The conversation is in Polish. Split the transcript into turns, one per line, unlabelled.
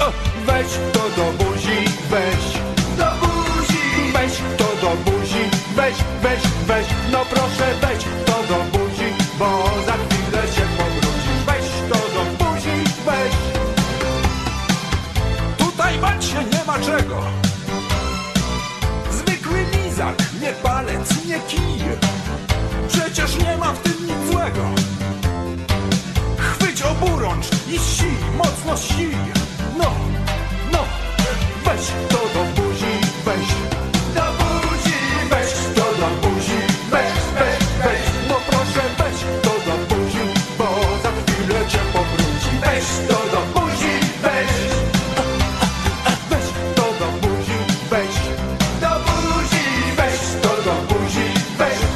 O, weź to do buzi, weź Do buzi Weź to do buzi, weź, weź, weź No proszę weź to do buzi Bo za chwilę się powrócisz Weź to do buzi, weź Tutaj bać się nie ma czego. Zwykły lizak, nie palec, nie kij. Przecież nie ma w tym nic złego. Chwyć oburącz i sij, mocno sij weź to do buzi, weź. Do buzi, weź to do buzi, weź, weź, weź, no proszę weź to do buzi, bo za chwilę cię powróci, weź to do buzi, weź, weź to do buzi, weź. Do buzi, weź to do buzi, weź.